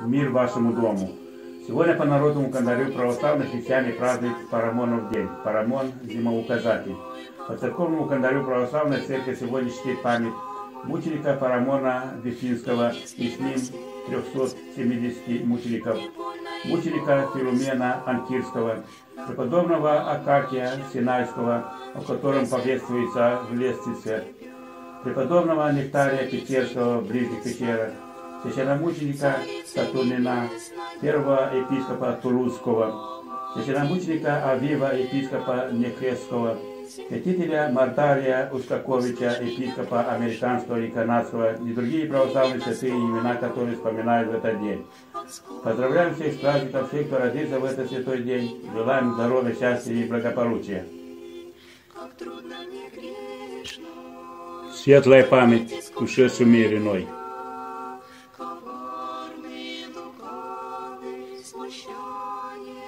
Мир вашему дому. Сегодня по народному календарю православных христиане празднуют Парамонов день. Парамон – зимоуказатель. По церковному календарю православной церкви сегодня чтит память мученика Парамона Дефинского и с ним 370 мучеников, мученика Филумена Анкирского, преподобного Акакия Синайского, о котором повествуется в Лестнице, преподобного Нектария Петерского в ближних пещерах, священномученика Сатурнина, первого епископа Тулузского, священномученика Авива, епископа Нехрестского, святителя Мартария Ускаковича, епископа американского и канадского, и другие православные святые имена, которые вспоминают в этот день. Поздравляем всех с праздником, всех, кто родился в этот святой день. Желаем здоровья, счастья и благополучия. Светлая память ушедшим мир иной. shore you